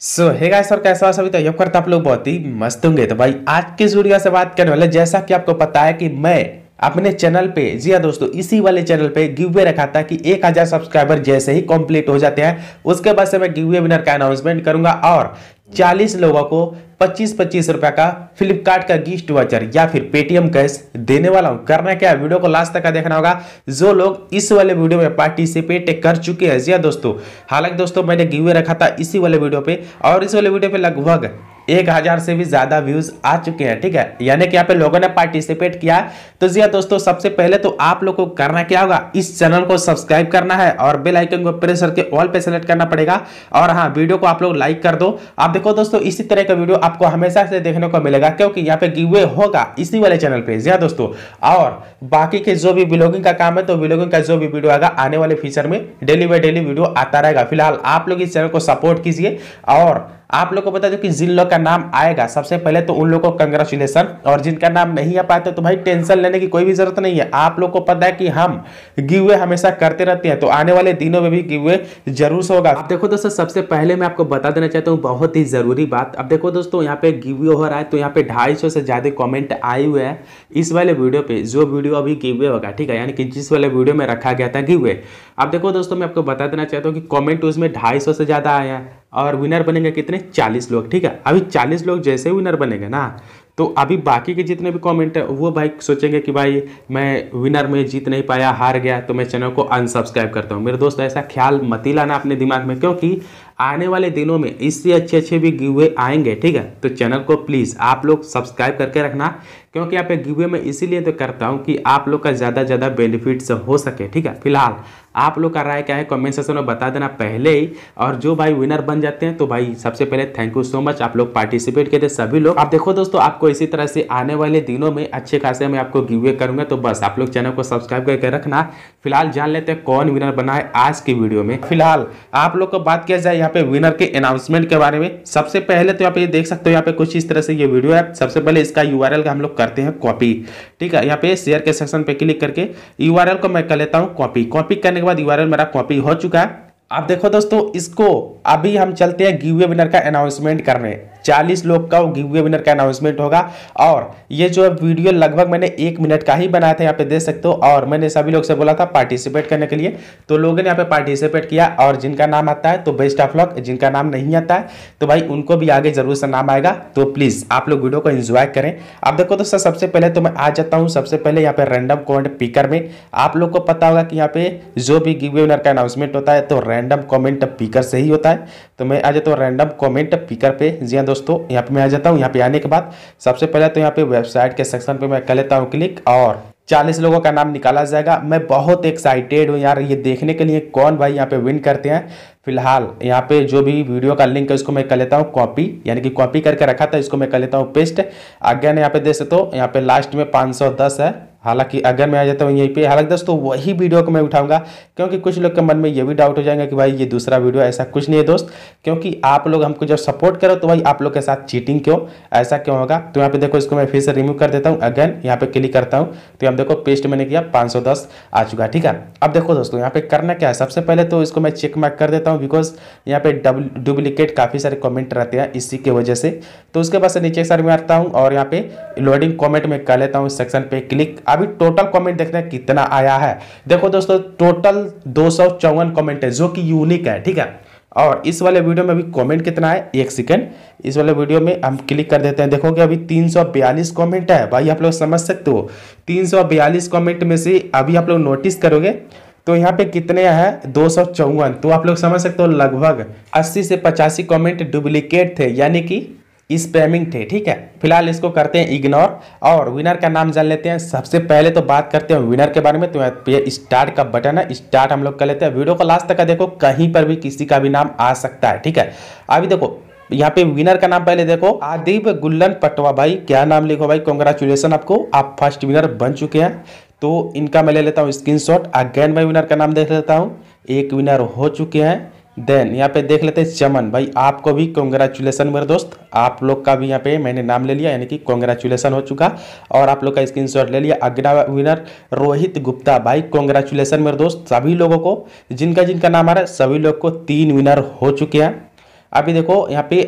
सो hey guys और कैसा हो सभी? तो योग करता आप लोग बहुत ही मस्त होंगे। तो भाई, आज के वीडियो से बात करने वाले, जैसा कि आपको पता है कि मैं अपने चैनल पे, जी हाँ दोस्तों, इसी वाले चैनल पे गिवे रखा था कि 1000 सब्सक्राइबर जैसे ही कंप्लीट हो जाते हैं, उसके बाद से मैं गिवे विनर का अनाउंसमेंट करूँगा और 40 लोगों को 25 25 रुपए का फ्लिपकार्ट का गिफ्ट वाचर या फिर पेटीएम कैश देने वाला हूँ। करना क्या वीडियो को लास्ट तक देखना होगा। जो लोग इस वाले वीडियो में पार्टिसिपेट कर चुके हैं, जी हाँ दोस्तों, हालाँकि दोस्तों मैंने गिवे रखा था इसी वाले वीडियो पे, और इस वाले वीडियो पे लगभग एक हज़ार से भी ज़्यादा व्यूज़ आ चुके हैं, ठीक है? यानी कि यहाँ पे लोगों ने पार्टिसिपेट किया तो जी हाँ दोस्तों, सबसे पहले तो आप लोग को करना क्या होगा, इस चैनल को सब्सक्राइब करना है और बेल आइकन को प्रेस करके ऑल पे सेलेक्ट करना पड़ेगा। और हाँ वीडियो को आप लोग लाइक कर दो। आप देखो दोस्तों, इसी तरह का वीडियो आपको हमेशा से देखने को मिलेगा, क्योंकि यहाँ पे गिवे होगा इसी वाले चैनल पे। जी हाँ दोस्तों, और बाकी के जो भी ब्लॉगिंग का काम है तो ब्लॉगिंग का जो भी वीडियो आएगा, आने वाले फीचर में डेली बाई डेली वीडियो आता रहेगा। फ़िलहाल आप लोग इस चैनल को सपोर्ट कीजिए और आप लोग को बता दो कि जिन लोग का नाम आएगा, सबसे पहले तो उन लोग को कंग्रेचुलेसन और जिनका नाम नहीं आ पाते तो भाई टेंशन लेने की कोई भी ज़रूरत नहीं है। आप लोग को पता है कि हम गिवे हमेशा करते रहते हैं तो आने वाले दिनों में भी गिवे ज़रूर से होगा। अब देखो दोस्तों, सबसे पहले मैं आपको बता देना चाहता हूँ, बहुत ही ज़रूरी बात। अब देखो दोस्तों, यहाँ पे गिवे हो रहा है तो यहाँ पे ढाई से ज़्यादा कॉमेंट आए हुए हैं इस वाले वीडियो पे, जो वीडियो अभी गिवे होगा, ठीक है? यानी कि जिस वाले वीडियो में रखा गया था गिवे अब देखो दोस्तों, मैं आपको बता देना चाहता हूँ कि कॉमेंट उसमें ढाई सौ से ज़्यादा आया है और विनर बनेंगे कितने? चालीस लोग, ठीक है? अभी चालीस लोग जैसे विनर बनेंगे ना तो अभी बाकी के जितने भी कमेंट है, वो भाई सोचेंगे कि भाई, मैं विनर में जीत नहीं पाया, हार गया तो मैं चैनल को अनसब्सक्राइब करता हूँ। मेरे दोस्त, ऐसा ख्याल मत ही लाना अपने दिमाग में, क्योंकि आने वाले दिनों में इससे अच्छे अच्छे भी गिवे आएँगे, ठीक है? तो चैनल को प्लीज़ आप लोग सब्सक्राइब करके रखना, क्योंकि यहाँ पे गिवे में इसीलिए तो करता हूँ कि आप लोग का ज़्यादा ज़्यादा बेनिफिट्स हो सके, ठीक है? फ़िलहाल, आप लोग का राय क्या है? कमेंट सेक्शन में बता देना पहले ही, और जो भाई विनर बन जाते हैं तो भाई सबसे पहले थैंक यू सो मच आप लोग पार्टिसिपेट थे सभी लोग। आप देखो दोस्तों, आपको इसी तरह से आने वाले दिनों में अच्छे खासे मैं आपको गिवे करूँगा तो बस आप लोग चैनल को सब्सक्राइब करके रखना। फ़िलहाल जान लेते हैं कौन विनर बना है आज की वीडियो में। फ़िलहाल, आप लोग को बात किया जाए यहाँ पे विनर के अनाउंसमेंट के बारे में। सबसे पहले तो यहाँ पे देख सकते हो, यहाँ पे कुछ इस तरह से ये वीडियो है। सबसे पहले इसका यूआरएल का हम लोग करते हैं कॉपी ठीक है, यहाँ पे शेयर के सेक्शन पे क्लिक करके यूआरएल को मैं कर लेता हूँ कॉपी कॉपी करने के बाद यूआरएल मेरा कॉपी हो चुका है। आप देखो दोस्तों, इसको अभी हम चलते हैं गिवे विनर का अनाउंसमेंट करने। चालीस लोग का गिवे विनर का अनाउंसमेंट होगा। और ये जो वीडियो लगभग मैंने एक मिनट का ही बनाया था, यहाँ पे देख सकते हो। और मैंने सभी लोग से बोला था पार्टिसिपेट करने के लिए। तो लोगों ने यहाँ पे पार्टिसिपेट किया और जिनका नाम आता है तो बेस्ट ऑफ़ लक जिनका नाम नहीं आता है तो भाई उनको भी आगे ज़रूर से नाम आएगा। तो प्लीज़ आप लोग वीडियो को इंजॉय करें। अब देखो दोस्तों, सबसे पहले तो मैं आ जाता हूँ। सबसे पहले यहाँ पे रैंडम कॉमेंट पिकर में। आप लोग को पता होगा कि यहाँ पे जो भी गिवे विनर का अनाउंसमेंट होता है तो रैंडम कॉमेंट पिकर से ही होता है। तो मैं आ जाता हूँ रैंडम कॉमेंट पिकर पे। जी हाँ दोस्तों, यहाँ पे मैं आ जाता हूँ। यहाँ पे आने के बाद सबसे पहले तो यहाँ पे वेबसाइट के सेक्शन पे मैं कर लेता हूँ क्लिक और चालीस लोगों का नाम निकाला जाएगा। मैं बहुत एक्साइटेड हूँ यार, ये देखने के लिए कौन भाई यहाँ पे विन करते हैं। फ़िलहाल यहाँ पे जो भी वीडियो का लिंक है, उसको मैं कर लेता हूँ कॉपी यानी कि कॉपी करके रखा था, इसको मैं कर लेता हूँ पेस्ट आगे यहाँ पे देख सकते हो, यहाँ पे लास्ट में 510 है। हालाँकि अगर मैं आ जाता हूँ यहीं पे, हालाँकि दोस्तों वही वीडियो को मैं उठाऊँगा, क्योंकि कुछ लोग के मन में ये भी डाउट हो जाएगा कि भाई ये दूसरा वीडियो ऐसा कुछ नहीं है दोस्त, क्योंकि आप लोग हमको जब सपोर्ट करो तो भाई आप लोग के साथ चीटिंग क्यों, ऐसा क्यों होगा? तो यहाँ पे देखो इसको मैं फिर से रिमूव कर देता हूँ अगेन यहाँ पे क्लिक करता हूँ तो यहाँ देखो पेस्ट मैंने किया, पाँच सौ दस आ चुका, ठीक है? अब देखो दोस्तों यहाँ पे करना क्या है, सबसे पहले तो इसको मैं चेक मार्क कर देता हूँ बिकॉज़ यहाँ पे डुप्लीकेट काफ़ी सारे कॉमेंट रहते हैं इसी की वजह से। तो उसके बाद से नीचे सर में आता हूँ और यहाँ पे लोडिंग कॉमेंट में कर लेता हूँ सेक्शन पे क्लिक अभी टोटल कमेंट देखते हैं कितना आया है? देखो दोस्तों टोटल दो कमेंट है, जो कि यूनिक है, ठीक है? और इस वाले वीडियो में अभी कमेंट कितना है? एक सेकंड इस वाले वीडियो में हम क्लिक कर देते हैं। देखोगे अभी 342 कमेंट है। भाई, आप लोग समझ सकते हो। 342 कमेंट में से अभी आप लोग नोटिस करोगे तो यहाँ पे कितने हैं? दो तो आप लोग समझ सकते हो, लगभग 80 से पचासी कमेंट डुप्लीकेट थे। यानी कि स्पैमिंग थे, ठीक है? फ़िलहाल इसको करते हैं इग्नोर और विनर का नाम जान लेते हैं। सबसे पहले तो बात करते हैं विनर के बारे में। तो ये स्टार्ट का बटन है स्टार्ट हम लोग कर लेते हैं। वीडियो को लास्ट तक का देखो, कहीं पर भी किसी का भी नाम आ सकता है, ठीक है? अभी देखो, यहाँ पे विनर का नाम पहले देखो। आदिब गुल्लन पटवा भाई, क्या नाम लिखो भाई? कॉन्ग्रेचुलेसन आपको। आप फ़र्स्ट विनर बन चुके हैं। तो इनका मैं ले लेता हूँ स्क्रीन शॉट अगेन मैं विनर का नाम देख लेता हूँ। एक विनर हो चुके हैं। देन यहाँ पे देख लेते हैं चमन। भाई, आपको भी कॉन्ग्रेचुलेसन मेरे दोस्त। आप लोग का भी यहाँ पे मैंने नाम ले लिया, यानी कि कॉन्ग्रेचुलेसन हो चुका। और आप लोग का स्क्रीनशॉट ले लिया। अगला विनर रोहित गुप्ता। भाई कॉन्ग्रेचुलेसन मेरे दोस्त, सभी लोगों को। जिनका जिनका नाम आ रहा है, सभी लोग को तीन विनर हो चुके हैं। अभी देखो, यहाँ पे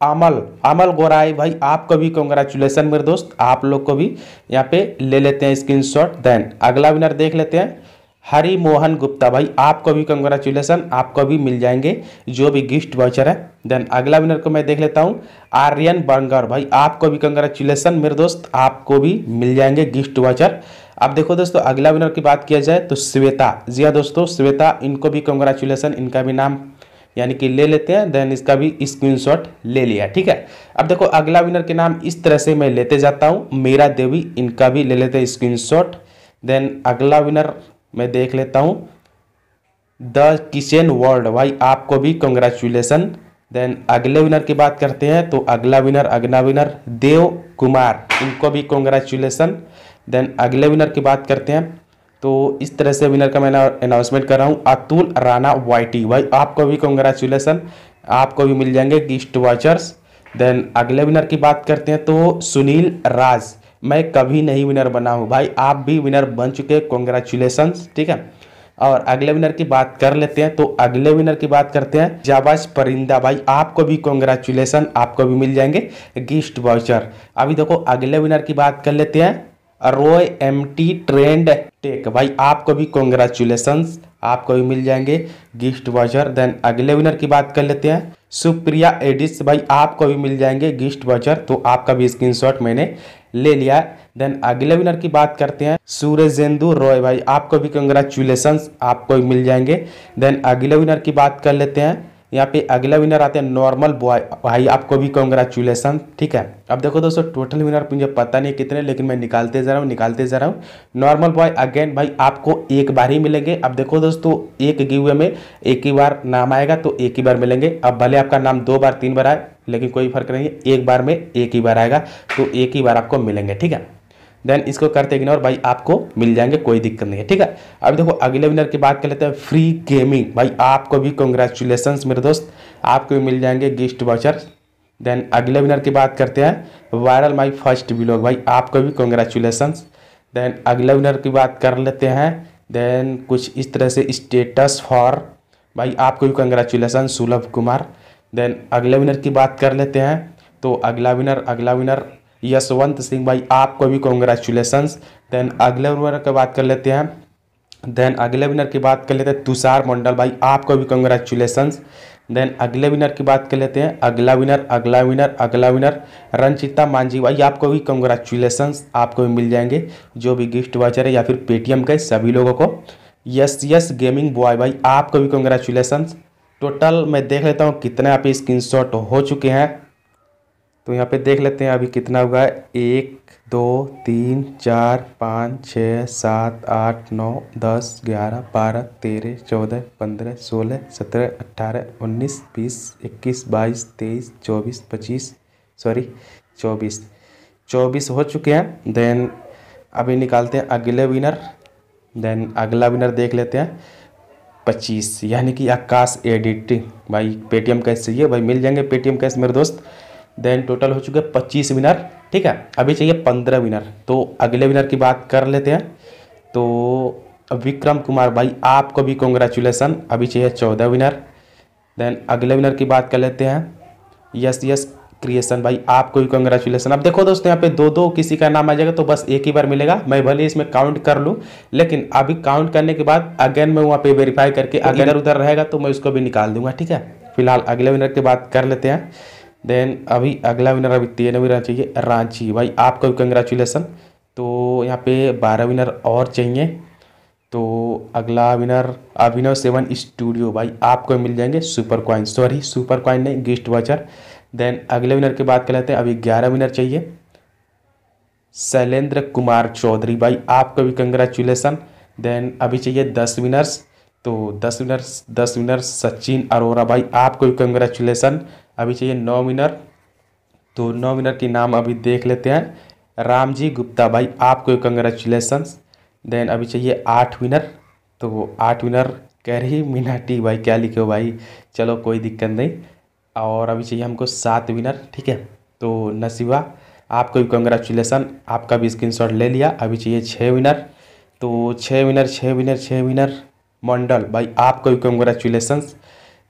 अमल अमल गोराई। भाई, आपको भी कॉन्ग्रेचुलेसन मेरे दोस्त। आप लोग को भी यहाँ पे ले लेते हैं स्क्रीनशॉट देन अगला विनर देख लेते हैं। हरि मोहन गुप्ता भाई, आपको भी कंग्रेचुलेसन आपको भी मिल जाएँगे, जो भी गिफ्ट वाउचर है। देन अगला विनर को मैं देख लेता हूँ, आर्यन बंगर भाई, आपको भी कंग्रेचुलेसन मेरे दोस्त, आपको भी मिल जाएँगे गिफ्ट वाउचर अब देखो दोस्तों, अगला विनर की बात किया जाए तो श्वेता। जी हाँ दोस्तों, श्वेता, इनको भी कंग्रेचुलेसन इनका भी नाम यानी कि ले लेते हैं देन इसका भी स्क्रीनशॉट ले लिया ठीक है? अब देखो, अगला विनर के नाम इस तरह से मैं लेते जाता हूँ, मीरा देवी, इनका भी ले लेते हैं स्क्रीनशॉट देन अगला विनर मैं देख लेता हूँ। द किचन वर्ल्ड, भाई आपको भी कंग्रेचुलेसन देन अगले विनर की बात करते हैं तो अगला विनर अगला विनर देव कुमार, इनको भी कंग्रेचुलेसन देन अगले विनर की बात करते हैं तो इस तरह से विनर का मैं अनाउंसमेंट कर रहा हूँ। अतुल राणा वाइटी भाई आपको भी कंग्रेचुलेसन आपको भी मिल जाएँगे गिफ्ट वॉचर्स देन अगले विनर की बात करते हैं तो सुनील राज मैं कभी नहीं विनर बना हूँ। भाई, आप भी विनर बन चुके हैं। कॉन्ग्रेचुलेसन ठीक है? और अगले विनर की बात कर लेते हैं। तो अगले विनर की बात करते हैं। जाबाज परिंदा, भाई, आपको भी कॉन्ग्रेचुलेसन आपको भी मिल जाएँगे। गिफ्ट वाउचर अभी देखो, अगले विनर की बात कर लेते हैं। Roy M T trend tech भाई, आपको भी कॉन्ग्रेचुलेसन आपको भी मिल जाएँगे। गिफ्ट वाउचर देन अगले विनर की बात कर लेते हैं। सुप्रिया एडिस भाई, आपको भी मिल जाएँगे गिफ्ट वाचर। तो आपका भी स्क्रीनशॉट मैंने ले लिया। देन अगले विनर की बात करते हैं सूरजेंदु रॉय भाई। आपको भी कंग्रेचुलेसन्स आपको भी मिल जाएँगे। देन अगले विनर की बात कर लेते हैं यहाँ पे अगला विनर आते हैं नॉर्मल बॉय भाई, आपको भी कॉन्ग्रेचुलेसन ठीक है? अब देखो दोस्तों टोटल विनर मुझे पता नहीं कितने, लेकिन मैं निकालते जा रहा हूँ, निकालते जा रहा हूँ। नॉर्मल बॉय अगेन भाई, आपको एक बार ही मिलेंगे। अब देखो दोस्तों, एक गिवे में एक ही बार नाम आएगा तो एक ही बार मिलेंगे। अब भले आपका नाम दो बार, तीन बार आए, लेकिन कोई फ़र्क नहीं है, एक बार में एक ही बार आएगा तो एक ही बार आपको मिलेंगे, ठीक है? देन इसको करते इग्नोर भाई आपको मिल जाएँगे, कोई दिक्कत नहीं है, ठीक है? अभी देखो, अगले विनर की बात कर लेते हैं फ्री गेमिंग भाई आपको भी कॉन्ग्रेचुलेसन मेरे दोस्त, आपको भी मिल जाएँगे गिफ्ट वाचर देन अगले विनर की बात करते हैं वायरल माई फ़र्स्ट ब्लॉग भाई आपको भी कॉन्ग्रेचुलेसन देन अगले विनर की बात कर लेते हैं देन कुछ इस तरह से स्टेटस फॉर भाई आपको भी कंग्रेचुलेसन सुलभ कुमार। देन अगले विनर की बात कर लेते हैं तो अगला विनर अगला विनर यशवंत सिंह भाई, आपको भी कॉन्ग्रेचुलेसन्स देन अगले विनर की बात कर लेते हैं. देन अगले विनर की बात कर लेते हैं तुषार मंडल भाई, आपको भी कॉन्ग्रेचुलेसन्स देन अगले विनर की बात कर लेते हैं, अगला विनर अगला विनर अगला विनर रंचिता मांझी भाई, आपको भी कॉन्ग्रेचुलेसन आपको भी मिल जाएँगे. जो भी गिफ्ट वाचर है या फिर पेटीएम के सभी लोगों को. यस यस गेमिंग बॉय भाई, आपको भी कॉन्ग्रेचुलेसन टोटल मैं देख लेता हूँ कितने आप स्क्रीनशॉट हो चुके हैं. तो यहाँ पे देख लेते हैं अभी कितना हुआ है। एक, दो, तीन, चार, पाँच, छः, सात, आठ, नौ, दस, ग्यारह, बारह, तेरह, चौदह, पंद्रह, सोलह, सत्रह अट्ठारह उन्नीस, बीस, इक्कीस, बाईस, तेईस, चौबीस, पच्चीस, सॉरी, चौबीस। चौबीस हो चुके हैं। देन अभी निकालते हैं अगले विनर देन अगला विनर देख लेते हैं। पच्चीस, यानी कि आकाश एडिटिंग भाई पेटीएम कैश चाहिए? भाई, मिल जाएँगे पेटीएम कैश मेरे दोस्त। देन टोटल हो चुके पच्चीस विनर ठीक है? अभी चाहिए पंद्रह विनर तो अगले विनर की बात कर लेते हैं। तो विक्रम कुमार भाई आपको भी कॉन्ग्रेचुलेसन अभी चाहिए चौदह विनर देन अगले विनर की बात कर लेते हैं। यस यस क्रिएशन भाई आपको भी कॉन्ग्रेचुलेसन अब देखो दोस्तों यहाँ पे दो दो किसी का नाम आ जाएगा तो बस एक ही बार मिलेगा। मैं भले इसमें काउंट कर लूँ लेकिन अभी काउंट करने के बाद अगेन मैं वहाँ पे वेरीफाई करके तो अगर उधर रहेगा तो मैं उसको भी निकाल दूँगा ठीक है? फ़िलहाल अगले विनर की बात कर लेते हैं। देन अभी अगला विनर अभी तेरह विनर चाहिए, रांची। भाई, आपका भी कंग्रेचुलेसन तो यहाँ पे बारह विनर और चाहिए। तो अगला विनर अभिनव सेवन स्टूडियो भाई, आपको मिल जाएँगे super coin sorry super coin नहीं गिफ्ट वाचर देन अगले विनर की बात कर लेते हैं। अभी ग्यारह विनर चाहिए। शैलेंद्र कुमार चौधरी। भाई, आपको भी कंग्रेचुलेसन देन अभी चाहिए दस विनर्स तो दस विनर्स दस विनर्स सचिन अरोरा। भाई, आपको भी कंग्रेचुलेसन अभी चाहिए नौ विनर तो नौ विनर की नाम अभी देख लेते हैं। रामजी गुप्ता भाई, आपको कंग्रेचुलेसन देन अभी चाहिए आठ विनर तो आठ विनर कह रही मीना टी भाई, क्या लिखे हो भाई? चलो, कोई दिक्कत नहीं। और अभी चाहिए हमको सात विनर ठीक है? तो नसीबा, आपको भी कंग्रेचुलेसन आपका भी स्क्रीनशॉट ले लिया। अभी चाहिए छः विनर तो छः विनर छः विनर छः विनर मंडल भाई, आपको भी कंग्रेचुलेसन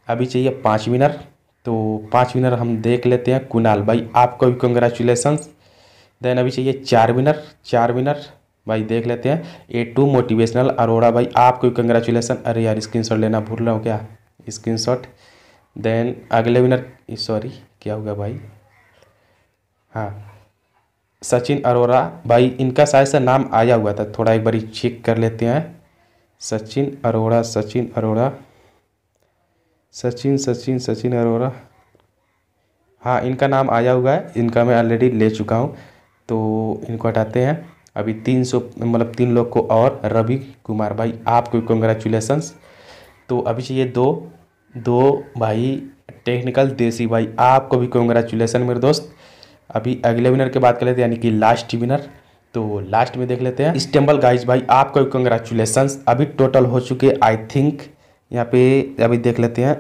अभी चाहिए पाँच विनर तो पाँच विनर हम देख लेते हैं, कुणाल भाई, आपको भी कंग्रेचुलेसन देन अभी चाहिए चार विनर चार विनर भाई देख लेते हैं। ए टू मोटिवेशनल अरोड़ा भाई, आपको भी कंग्रेचुलेसन अरे यार स्क्रीन लेना भूल रहा हूँ क्या? स्क्रीन देन अगले विनर सॉरी क्या होगा भाई? हाँ। सचिन अरोड़ा, भाई, इनका शायद से नाम आया हुआ था, थोड़ा एक बारी चेक कर लेते हैं। सचिन अरोड़ा सचिन अरोड़ा। सचिन सचिन सचिन अरोरा। हाँ इनका नाम आया हुआ है। इनका मैं ऑलरेडी ले चुका हूँ। तो इनको हटाते हैं। अभी तीन सौ मतलब तीन लोग को और रवि कुमार भाई, आपको कंग्रेचुलेसन्स तो अभी चाहिए दो दो भाई टेक्निकल देसी भाई, आपको भी कंग्रेचुलेसन मेरे दोस्त। अभी अगले विनर की बात कर लेते हैं, यानी कि लास्ट विनर तो लास्ट में देख लेते हैं। स्टेम्बल गाइज़ भाई, आपको भी कंग्रेचुलेसन अभी टोटल हो चुके आई थिंक यहाँ पे अभी देख लेते हैं।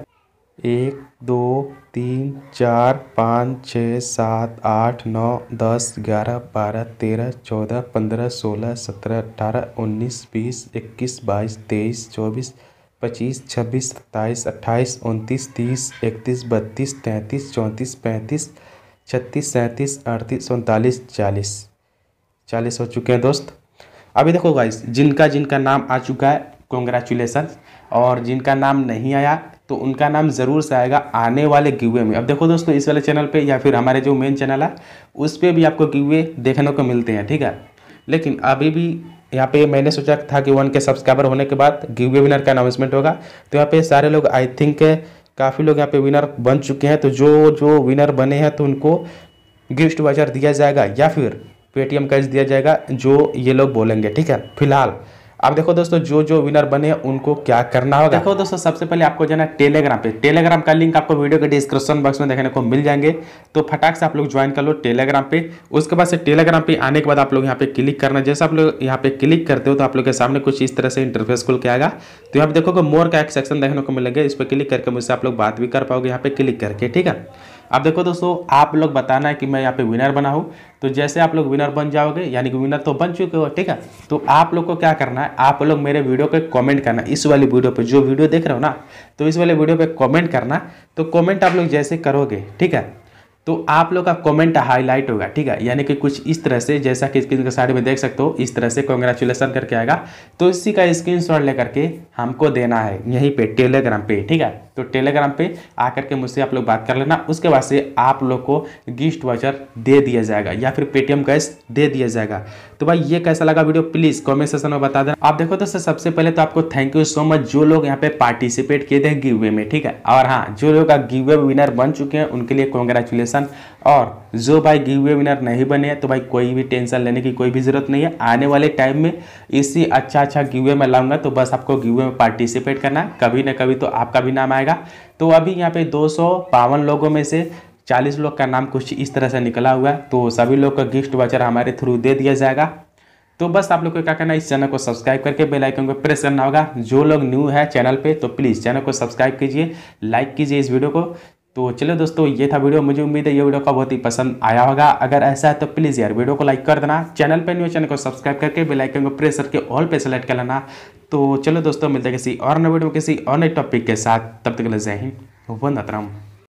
एक, दो, तीन, चार, पाँच, छः, सात, आठ, नौ, दस, ग्यारह, बारह, तेरह, चौदह, पंद्रह, सोलह, सत्रह, अठारह, उन्नीस, बीस, इक्कीस, बाईस, तेईस, चौबीस, पच्चीस, छब्बीस, सत्ताईस, अट्ठाईस, उनतीस, तीस, इकतीस, बत्तीस, तैंतीस, चौंतीस, पैंतीस, छत्तीस, सैंतीस, अड़तीस, उनतालीस, चालीस। चालीस हो चुके हैं दोस्त। अभी देखो गाइस जिनका जिनका नाम आ चुका है कॉन्ग्रेचुलेसन और जिनका नाम नहीं आया तो उनका नाम ज़रूर से आएगा आने वाले गिवे में। अब देखो दोस्तों, इस वाले चैनल पे या फिर हमारे जो मेन चैनल है, उस पर भी आपको गिवे देखने को मिलते हैं, ठीक है? लेकिन अभी भी यहाँ पे मैंने सोचा था कि वन के सब्सक्राइबर होने के बाद गिवे विनर का अनाउंसमेंट होगा। तो यहाँ पे सारे लोग आई थिंक काफ़ी लोग यहाँ पे विनर बन चुके हैं। तो जो जो विनर बने हैं तो उनको गिफ्ट वाचर दिया जाएगा या फिर पेटीएम कैश दिया जाएगा, जो ये लोग बोलेंगे, ठीक है? फ़िलहाल अब देखो दोस्तों, जो जो विनर बने, उनको क्या करना होगा? देखो दोस्तों, सबसे पहले आपको जाना टेलीग्राम पे। टेलीग्राम का लिंक आपको वीडियो के डिस्क्रिप्शन बॉक्स में देखने को मिल जाएँगे। तो फटाक से आप लोग ज्वाइन कर लो टेलीग्राम पे। उसके बाद से टेलीग्राम पे आने के बाद आप लोग यहाँ पे क्लिक करना जैसे आप लोग यहाँ पे क्लिक करते हो तो आप लोग के सामने कुछ इस तरह से इंटरफेस खुल के आएगा। तो यहाँ पे देखो मोर का एक सेक्शन देखने को मिलेगा। इस पर क्लिक करके मुझसे आप लोग बात भी कर पाओगे यहाँ पे क्लिक करके, ठीक है? अब देखो दोस्तों, आप लोग बताना है कि मैं यहाँ पे विनर बना हूँ। तो जैसे आप लोग विनर बन जाओगे, यानी कि विनर तो बन चुके हो, ठीक है? तो आप लोग को क्या करना है, आप लोग मेरे वीडियो पे कमेंट करना इस वाली वीडियो पे जो वीडियो देख रहे हो ना तो इस वाले वीडियो पे कमेंट करना। तो कमेंट आप लोग जैसे करोगे, ठीक है? तो आप लोग का कमेंट हाईलाइट होगा, ठीक है? यानी कि कुछ इस तरह से, जैसा कि स्क्रीन के साइड में देख सकते हो, इस तरह से कॉन्ग्रेचुलेसन करके आएगा। तो इसी का स्क्रीन शॉट लेकर के हमको देना है, यहीं पे टेलीग्राम पे, ठीक है? तो टेलीग्राम पे आकर के मुझसे आप लोग बात कर लेना। उसके बाद से आप लोग को गिफ्ट वाचर दे दिया जाएगा, या फिर पेटीएम कैश दे दिया जाएगा। तो भाई, ये कैसा लगा वीडियो? प्लीज़ कमेंट सेशन में बता देना। आप देखो तो सर, सबसे पहले तो आपको थैंक यू सो मच जो लोग यहाँ पे पार्टिसिपेट किए थे गिवे में, ठीक है? और हाँ जो लोग गिवे विनर बन चुके हैं, उनके लिए कॉन्ग्रेचुलेसन और जो भाई गिवे विनर नहीं बने हैं तो भाई कोई भी टेंशन लेने की कोई भी ज़रूरत नहीं है। आने वाले टाइम में इसी अच्छा अच्छा गिवे में लाऊँगा तो बस आपको गिवे में पार्टिसिपेट करना है। कभी ना कभी तो आपका भी नाम आएगा। तो अभी यहाँ पे दो लोगों में से चालीस लोग का नाम कुछ इस तरह से निकला हुआ है। तो सभी लोग का गिफ्ट वाचर हमारे थ्रू दे दिया जाएगा। तो बस आप लोग को क्या करना इस चैनल को सब्सक्राइब करके बेल आइकन को प्रेस करना होगा। जो लोग न्यू है चैनल पे तो प्लीज़ चैनल को सब्सक्राइब कीजिए, लाइक कीजिए इस वीडियो को। तो चलो दोस्तों, ये था वीडियो। मुझे उम्मीद है ये वीडियो का बहुत ही पसंद आया होगा। अगर ऐसा है तो प्लीज़ यार वीडियो को लाइक कर देना। चैनल पर न्यू चैनल को सब्सक्राइब करके बेल आइकन को प्रेस करके ऑल पे सेलेक्ट कर लेना। तो चलो दोस्तों, मिलते हैं किसी और नए वीडियो किसी और नए टॉपिक के साथ। तब तक जय हिंद। वंदतरम